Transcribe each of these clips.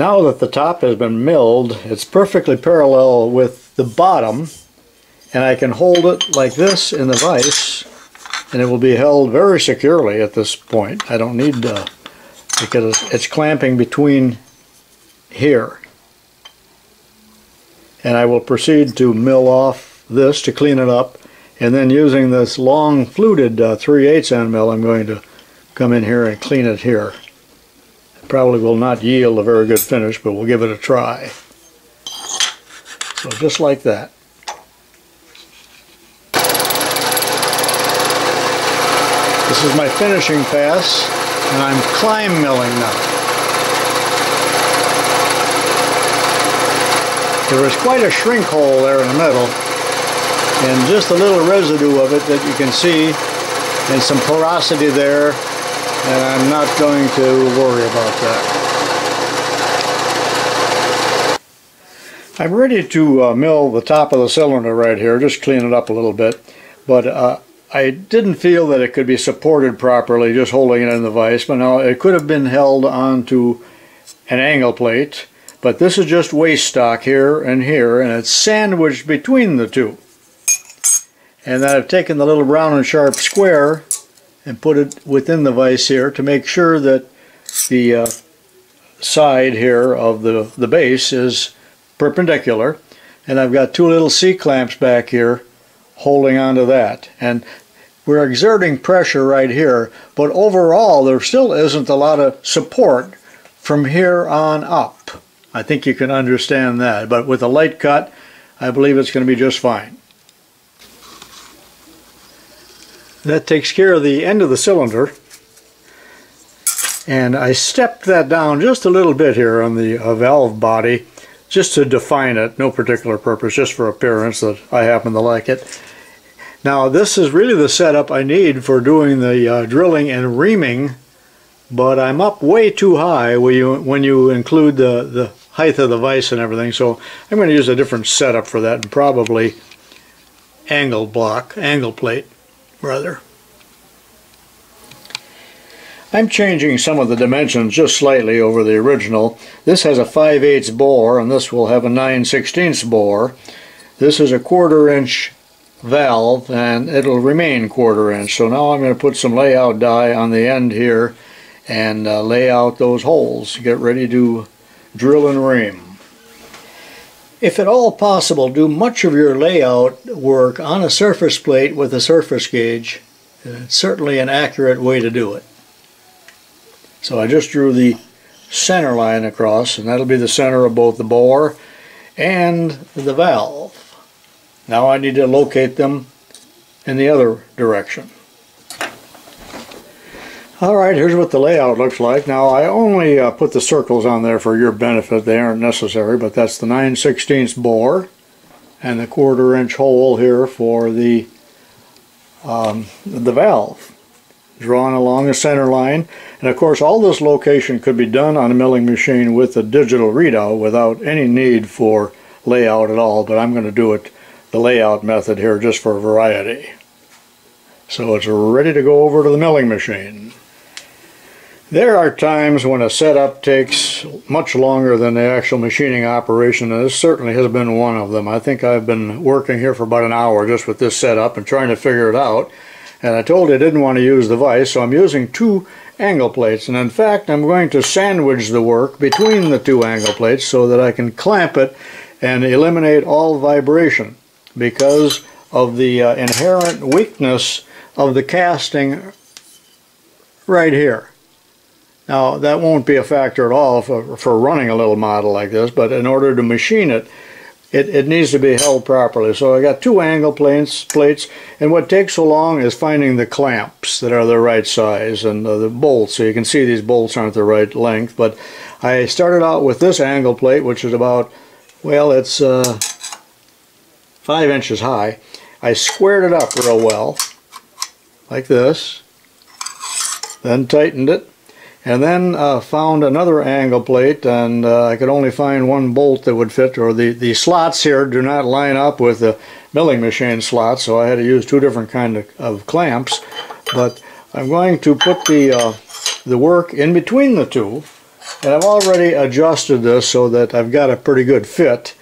Now that the top has been milled, it's perfectly parallel with the bottom and I can hold it like this in the vise and it will be held very securely at this point. I don't need to, because it's clamping between here. And I will proceed to mill off this to clean it up and then using this long fluted uh, 3 8 end mill I'm going to come in here and clean it here. Probably will not yield a very good finish but we'll give it a try. So just like that. This is my finishing pass, and I'm climb milling now. There is quite a shrink hole there in the middle, and just a little residue of it that you can see, and some porosity there, and I'm not going to worry about that. I'm ready to uh, mill the top of the cylinder right here, just clean it up a little bit, but uh, I didn't feel that it could be supported properly just holding it in the vise, but now it could have been held onto an angle plate, but this is just waste stock here and here, and it's sandwiched between the two. And then I've taken the little round and sharp square and put it within the vise here to make sure that the uh, side here of the, the base is perpendicular. And I've got two little C-clamps back here holding onto that. And we're exerting pressure right here, but overall there still isn't a lot of support from here on up. I think you can understand that, but with a light cut, I believe it's going to be just fine. That takes care of the end of the cylinder. And I stepped that down just a little bit here on the uh, valve body, just to define it, no particular purpose, just for appearance that I happen to like it. Now this is really the setup I need for doing the uh, drilling and reaming, but I'm up way too high when you, when you include the, the height of the vise and everything, so I'm going to use a different setup for that, and probably angle block, angle plate, rather. I'm changing some of the dimensions just slightly over the original. This has a 5 8 bore and this will have a 9 16 bore. This is a quarter inch valve and it'll remain quarter inch. So now I'm going to put some layout die on the end here and uh, lay out those holes. Get ready to drill and ream. If at all possible, do much of your layout work on a surface plate with a surface gauge. It's certainly an accurate way to do it. So I just drew the center line across and that'll be the center of both the bore and the valve. Now I need to locate them in the other direction. Alright, here's what the layout looks like. Now I only uh, put the circles on there for your benefit. They aren't necessary, but that's the 9 16 bore and the quarter inch hole here for the um, the valve drawn along the center line and of course all this location could be done on a milling machine with a digital readout without any need for layout at all but I'm going to do it the layout method here just for variety. So it's ready to go over to the milling machine. There are times when a setup takes much longer than the actual machining operation, and this certainly has been one of them. I think I've been working here for about an hour just with this setup and trying to figure it out. And I told you I didn't want to use the vise, so I'm using two angle plates. And in fact, I'm going to sandwich the work between the two angle plates so that I can clamp it and eliminate all vibration because of the uh, inherent weakness of the casting right here. Now that won't be a factor at all for, for running a little model like this, but in order to machine it, it, it needs to be held properly. So I got two angle plates, plates, and what takes so long is finding the clamps that are the right size and uh, the bolts. So you can see these bolts aren't the right length, but I started out with this angle plate, which is about, well, it's uh, five inches high. I squared it up real well, like this, then tightened it, and then uh, found another angle plate, and uh, I could only find one bolt that would fit, or the, the slots here do not line up with the milling machine slots, so I had to use two different kind of, of clamps, but I'm going to put the, uh, the work in between the two, And I've already adjusted this so that I've got a pretty good fit.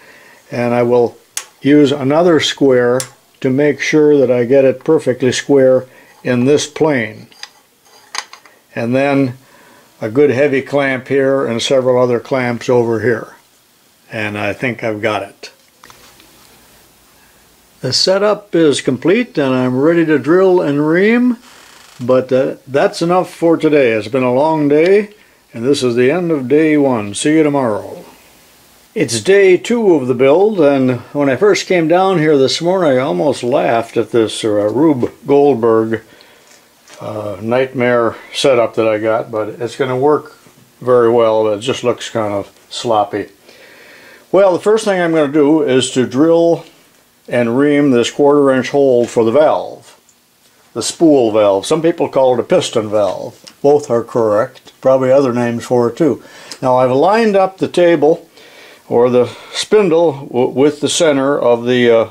And I will use another square to make sure that I get it perfectly square in this plane. And then a good heavy clamp here and several other clamps over here. And I think I've got it. The setup is complete and I'm ready to drill and ream, but uh, that's enough for today. It's been a long day and this is the end of day one. See you tomorrow. It's day two of the build and when I first came down here this morning I almost laughed at this uh, Rube Goldberg uh, nightmare setup that I got, but it's going to work very well. It just looks kind of sloppy. Well, the first thing I'm going to do is to drill and ream this quarter inch hole for the valve. The spool valve. Some people call it a piston valve. Both are correct. Probably other names for it too. Now I've lined up the table or the spindle with the center of the uh,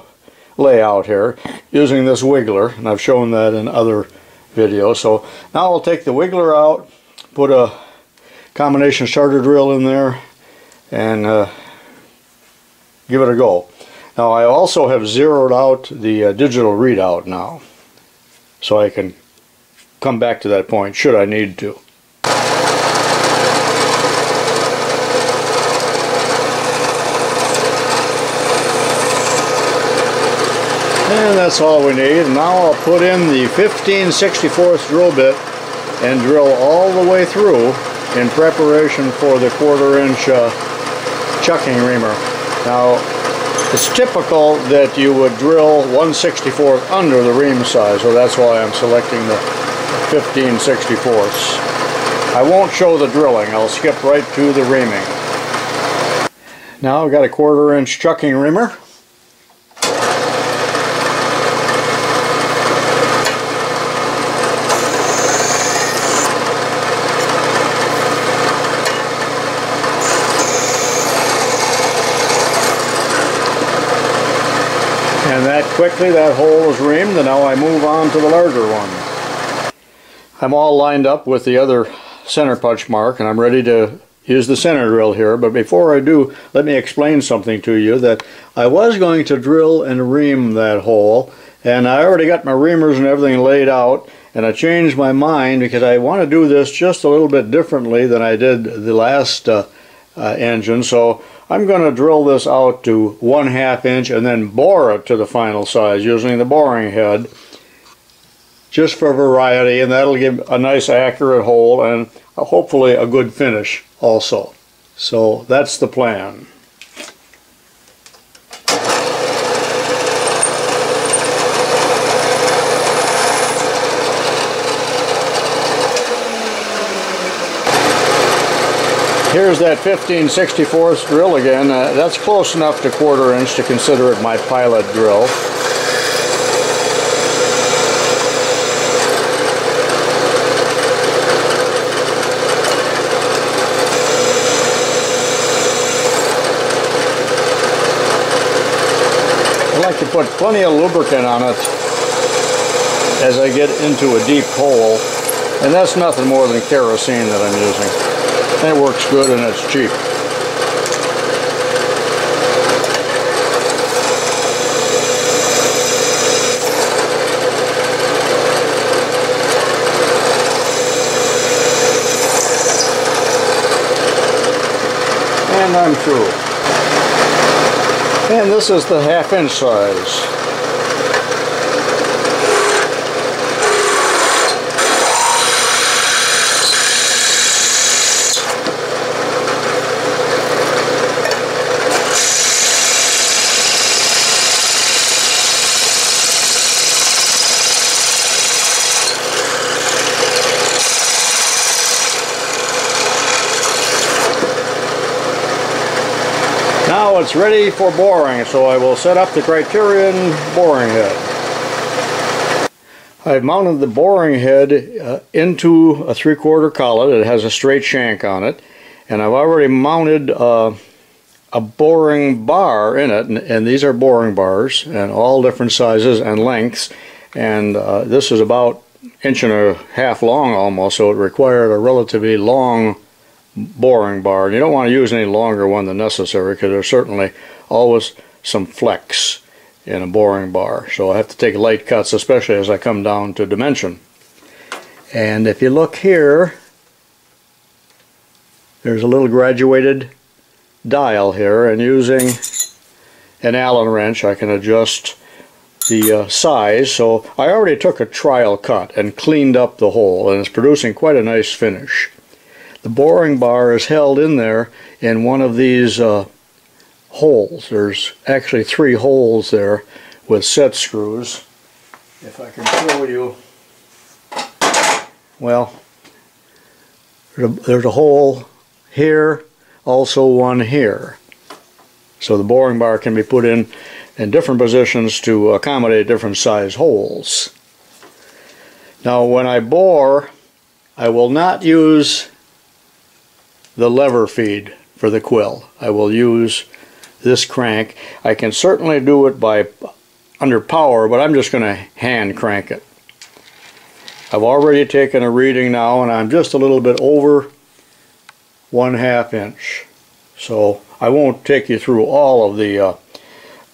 layout here using this wiggler and I've shown that in other videos. So now I'll take the wiggler out, put a combination starter drill in there and uh, give it a go. Now I also have zeroed out the uh, digital readout now so I can come back to that point should I need to. And that's all we need. Now I'll put in the 15 64th drill bit and drill all the way through in preparation for the quarter inch uh, chucking reamer. Now it's typical that you would drill 1 64th under the ream size, so that's why I'm selecting the 15 64ths. I won't show the drilling, I'll skip right to the reaming. Now I've got a quarter inch chucking reamer. Quickly that hole is reamed and now I move on to the larger one. I'm all lined up with the other center punch mark and I'm ready to use the center drill here but before I do let me explain something to you that I was going to drill and ream that hole and I already got my reamers and everything laid out and I changed my mind because I want to do this just a little bit differently than I did the last uh, uh, engine so I'm going to drill this out to one half inch and then bore it to the final size using the boring head just for variety and that'll give a nice accurate hole and hopefully a good finish also. So that's the plan. Here's that 15 64th drill again. Uh, that's close enough to quarter inch to consider it my pilot drill. I like to put plenty of lubricant on it as I get into a deep hole and that's nothing more than kerosene that I'm using. That works good and it's cheap. And I'm through. And this is the half inch size. It's ready for boring, so I will set up the Criterion boring head. I've mounted the boring head uh, into a three-quarter collet. It has a straight shank on it. And I've already mounted uh, a boring bar in it. And, and, these are boring bars, and all different sizes and lengths. And uh, this is about inch and a half long almost, so it required a relatively long boring bar. And you don't want to use any longer one than necessary because there's certainly always some flex in a boring bar. So I have to take light cuts, especially as I come down to dimension. And if you look here, there's a little graduated dial here and using an Allen wrench I can adjust the uh, size so I already took a trial cut and cleaned up the hole and it's producing quite a nice finish. The boring bar is held in there in one of these uh, holes. There's actually three holes there with set screws. If I can show you, well, there's a hole here, also one here. So the boring bar can be put in in different positions to accommodate different size holes. Now when I bore, I will not use the lever feed for the quill. I will use this crank. I can certainly do it by under power, but I'm just going to hand crank it. I've already taken a reading now and I'm just a little bit over one half inch. So I won't take you through all of the uh,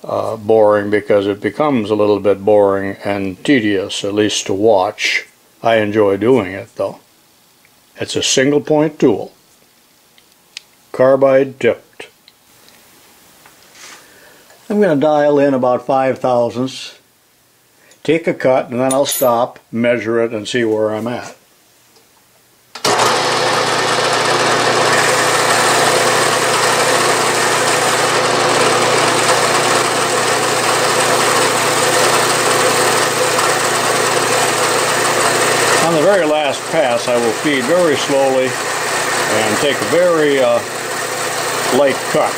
uh, boring because it becomes a little bit boring and tedious, at least to watch. I enjoy doing it though. It's a single point tool. Carbide tipped. I'm going to dial in about 5 thousandths, take a cut, and then I'll stop, measure it, and see where I'm at. On the very last pass I will feed very slowly and take a very uh, light cut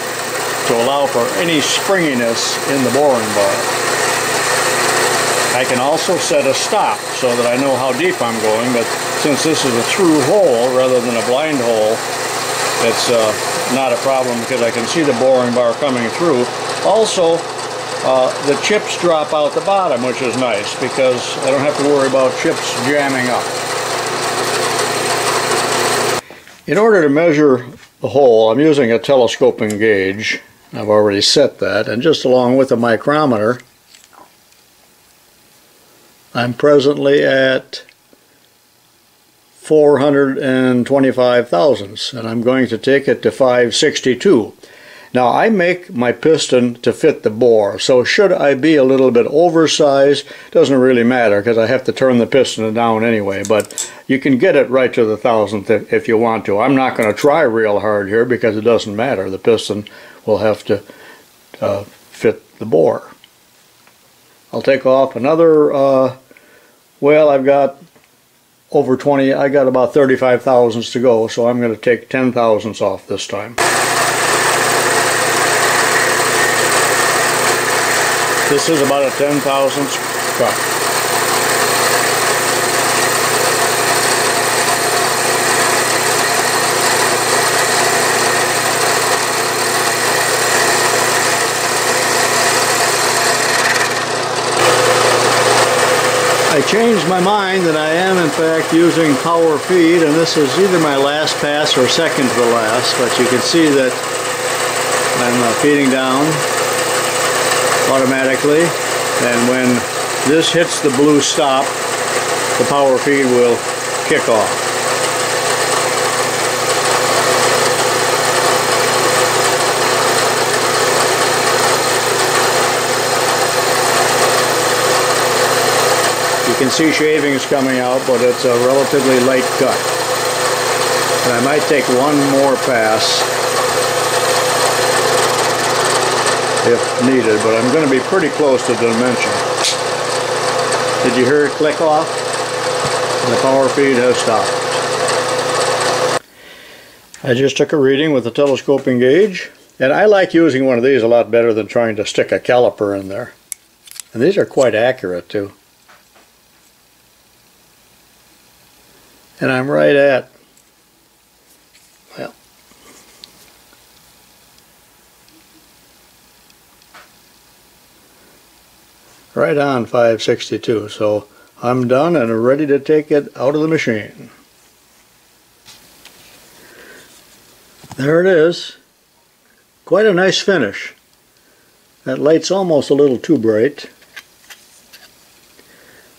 to allow for any springiness in the boring bar. I can also set a stop so that I know how deep I'm going, but since this is a through hole rather than a blind hole, it's uh, not a problem because I can see the boring bar coming through. Also, uh, the chips drop out the bottom, which is nice because I don't have to worry about chips jamming up. In order to measure the hole, I'm using a telescoping gauge I've already set that and just along with a micrometer I'm presently at 425 thousandths and I'm going to take it to 562 now I make my piston to fit the bore so should I be a little bit oversized doesn't really matter because I have to turn the piston down anyway but you can get it right to the thousandth if you want to I'm not going to try real hard here because it doesn't matter the piston will have to uh, fit the bore. I'll take off another, uh, well I've got over 20, I got about 35 thousandths to go, so I'm going to take 10 thousandths off this time. This is about a 10 thousandths cut. I changed my mind that I am in fact using power feed and this is either my last pass or second to the last but you can see that I'm uh, feeding down automatically and when this hits the blue stop the power feed will kick off. You can see shavings coming out, but it's a relatively light cut. And I might take one more pass if needed, but I'm going to be pretty close to the dimension. Did you hear it click off? The power feed has stopped. I just took a reading with the telescoping gauge, and I like using one of these a lot better than trying to stick a caliper in there. And these are quite accurate too. and I'm right at right on 562 so I'm done and ready to take it out of the machine There it is. Quite a nice finish. That light's almost a little too bright.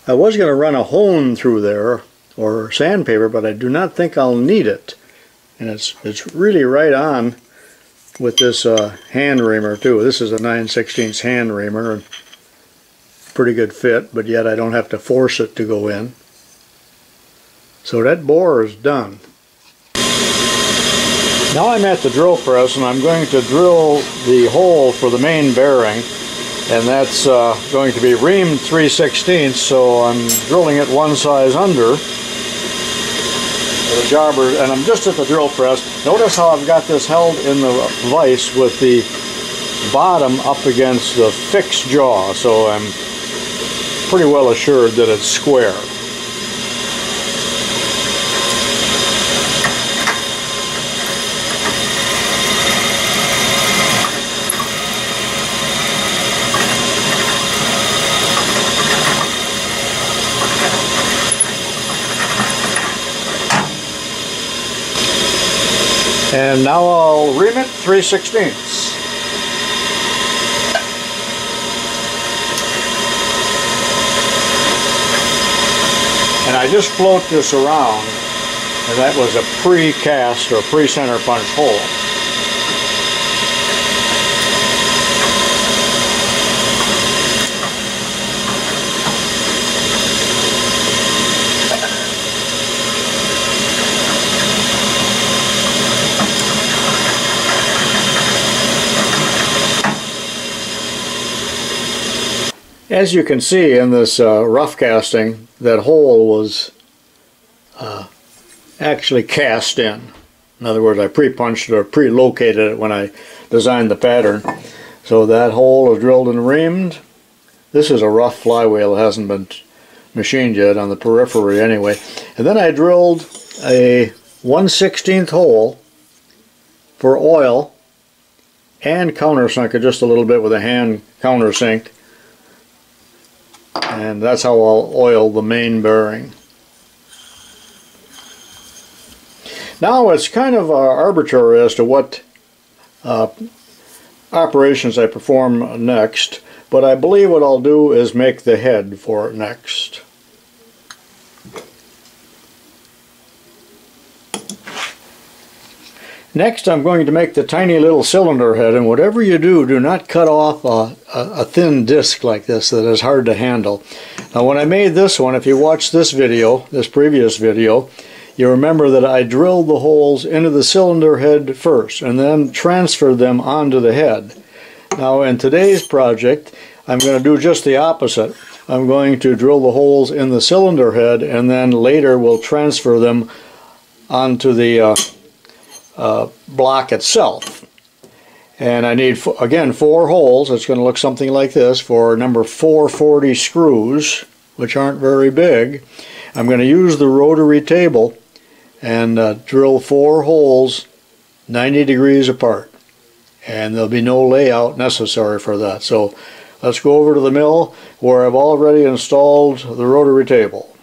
I was going to run a hone through there or sandpaper, but I do not think I'll need it. And it's it's really right on with this uh, hand reamer too. This is a 9 16 hand reamer. Pretty good fit, but yet I don't have to force it to go in. So that bore is done. Now I'm at the drill press and I'm going to drill the hole for the main bearing and that's uh, going to be reamed 3 16 so I'm drilling it one size under the jobber and I'm just at the drill press. Notice how I've got this held in the vise with the bottom up against the fixed jaw so I'm pretty well assured that it's square. And now I'll ream it 3 16ths. And I just float this around and that was a pre-cast or pre-center punch hole. As you can see in this uh, rough casting, that hole was uh, actually cast in. In other words, I pre-punched or pre-located it when I designed the pattern. So that hole is drilled and reamed. This is a rough flywheel, it hasn't been machined yet on the periphery anyway. And then I drilled a 1 16th hole for oil and countersunk it just a little bit with a hand countersink and that's how I'll oil the main bearing. Now it's kind of uh, arbitrary as to what uh, operations I perform next, but I believe what I'll do is make the head for next. Next I'm going to make the tiny little cylinder head and whatever you do, do not cut off a, a, a, thin disc like this that is hard to handle. Now when I made this one, if you watch this video, this previous video, you remember that I drilled the holes into the cylinder head first and then transferred them onto the head. Now in today's project, I'm going to do just the opposite. I'm going to drill the holes in the cylinder head and then later we'll transfer them onto the uh, uh, block itself. And I need, again, four holes. It's going to look something like this for number 440 screws, which aren't very big. I'm going to use the rotary table and uh, drill four holes 90 degrees apart. And there'll be no layout necessary for that. So let's go over to the mill where I've already installed the rotary table.